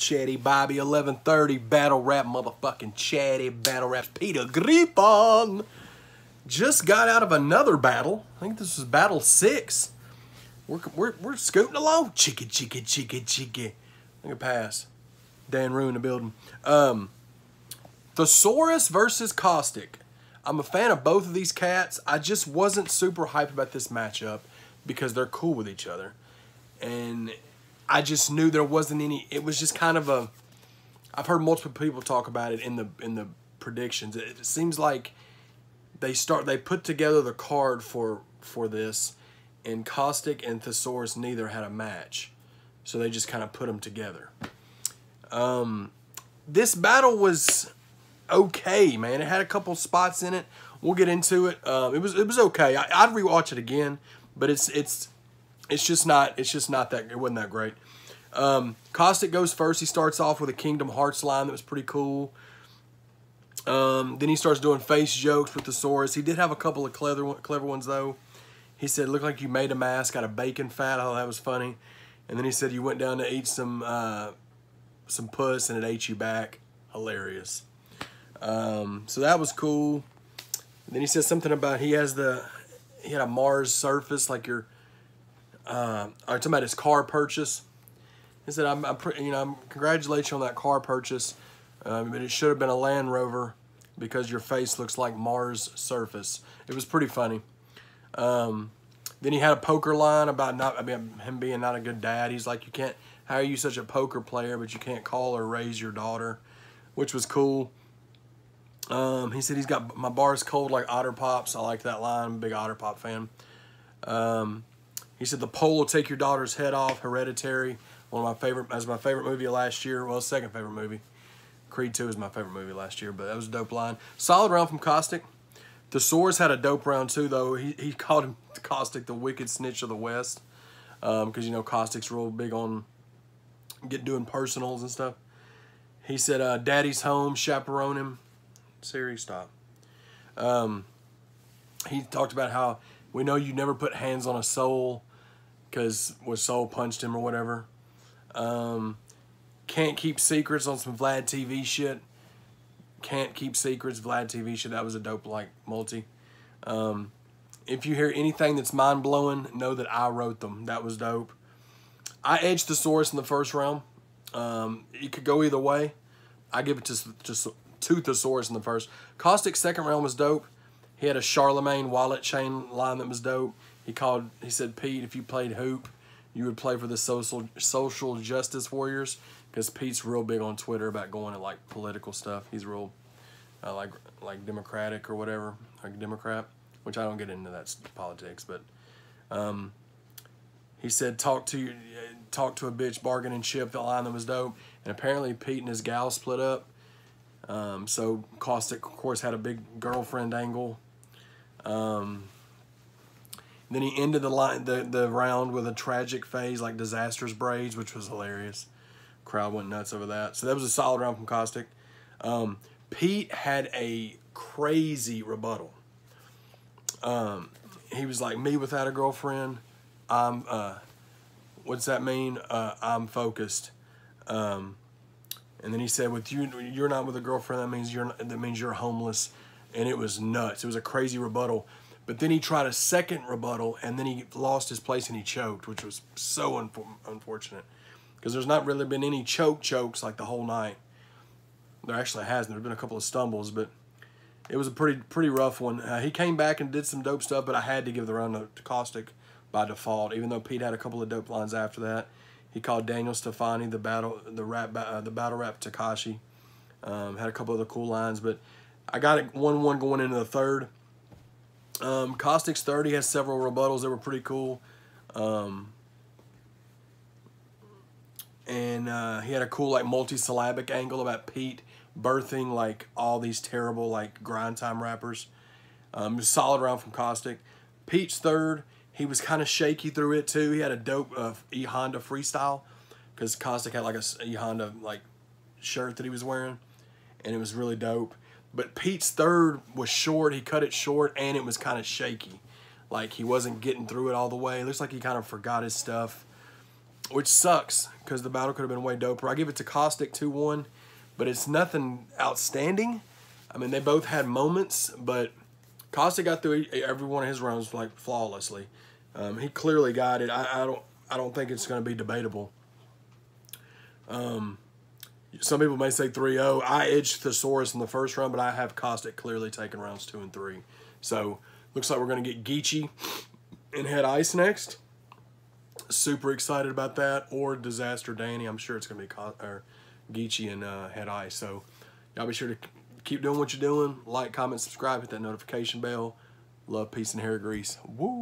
Chaddy Bobby 1130 battle rap motherfucking chatty battle raps Peter Gripon just got out of another battle. I think this was battle six. We're, we're, we're scooting along. Chicky, chicky, chicky, chicky. Look at pass. Dan Rue in the building. Um, Thesaurus versus Caustic. I'm a fan of both of these cats. I just wasn't super hyped about this matchup because they're cool with each other. And I just knew there wasn't any it was just kind of a I've heard multiple people talk about it in the in the predictions. It, it seems like they start they put together the card for for this and Caustic and Thesaurus neither had a match. So they just kind of put them together. Um this battle was okay, man. It had a couple spots in it. We'll get into it. Um, it was it was okay. I, would rewatch it again, but it's it's it's just not it's just not that it wasn't that great. Um, Caustic goes first. He starts off with a Kingdom Hearts line that was pretty cool. Um, then he starts doing face jokes with Thesaurus. He did have a couple of clever clever ones though. He said, "Looked like you made a mask out of bacon fat." Oh, that was funny. And then he said, "You went down to eat some uh, some puss and it ate you back." Hilarious. Um, so that was cool. And then he said something about he has the he had a Mars surface like your uh, or talking about his car purchase. He said, "I'm, I'm you know, I'm congratulate you on that car purchase, um, but it should have been a Land Rover because your face looks like Mars surface." It was pretty funny. Um, then he had a poker line about not I mean, him being not a good dad. He's like, "You can't. How are you such a poker player, but you can't call or raise your daughter?" Which was cool. Um, he said he's got my bars cold like Otter Pops. I like that line. Big Otter Pop fan. Um, he said the pole will take your daughter's head off. Hereditary, one of my favorite, as my favorite movie of last year. Well, second favorite movie. Creed 2 is my favorite movie last year, but that was a dope line. Solid round from Caustic. Thesaurus had a dope round too, though. He, he called him Caustic the wicked snitch of the West, because um, you know Caustic's real big on get doing personals and stuff. He said, uh, "Daddy's home, chaperone him." Siri, stop. Um, he talked about how we know you never put hands on a soul because was soul punched him or whatever. Um, can't keep secrets on some Vlad TV shit. Can't keep secrets, Vlad TV shit. That was a dope like multi. Um, if you hear anything that's mind blowing, know that I wrote them. That was dope. I edged Thesaurus in the first round. Um, it could go either way. I give it to, to to Thesaurus in the first. Caustic second round was dope. He had a Charlemagne wallet chain line that was dope. He called. He said, Pete, if you played hoop, you would play for the social social justice warriors because Pete's real big on Twitter about going to like political stuff. He's real uh, like like Democratic or whatever, like Democrat, which I don't get into that politics, but um, he said talk to talk to a bitch, bargain and chip. The line that was dope, and apparently Pete and his gal split up. Um, so Caustic, of course, had a big girlfriend angle. Um, then he ended the line the, the round with a tragic phase like disastrous braids, which was hilarious. Crowd went nuts over that. So that was a solid round from Caustic. Um, Pete had a crazy rebuttal. Um, he was like, "Me without a girlfriend, I'm. Uh, what's that mean? Uh, I'm focused." Um, and then he said, "With you, you're not with a girlfriend. That means you're that means you're homeless." And it was nuts. It was a crazy rebuttal. But then he tried a second rebuttal, and then he lost his place and he choked, which was so un- unfortunate. Because there's not really been any choke chokes like the whole night. There actually hasn't. There's been a couple of stumbles, but it was a pretty pretty rough one. Uh, he came back and did some dope stuff, but I had to give the round to Caustic by default, even though Pete had a couple of dope lines after that. He called Daniel Stefani the battle the rap uh, the battle rap Tekashi. Um, had a couple other cool lines, but I got it one one going into the third. Um, Caustic's thirty has several rebuttals that were pretty cool. Um, and uh, he had a cool like multi-syllabic angle about Pete birthing like all these terrible like grind time rappers. Um, solid round from Caustic. Pete's third he was kind of shaky through it too. He had a dope uh, E Honda freestyle because Caustic had like a E Honda like shirt that he was wearing, and it was really dope. But Pete's third was short. He cut it short, and it was kind of shaky. Like he wasn't getting through it all the way. It looks like he kind of forgot his stuff. which sucks because the battle could have been way doper. I give it to Caustic 2 1, but it's nothing outstanding. I mean, they both had moments, but Caustic got through every one of his rounds like flawlessly. Um, he clearly got it. I, I don't. I don't think it's going to be debatable. Um, some people may say 3-0. I edged Thesaurus in the first round, but I have Caustic clearly taking rounds two and three. So looks like we're going to get Geechi and Head Ice next. Super excited about that. Or Dizaster Danny. I'm sure it's going to be or Geechi and uh, Head Ice. So y'all be sure to keep doing what you're doing. Like, comment, subscribe, hit that notification bell. Love, peace, and hair grease. Woo!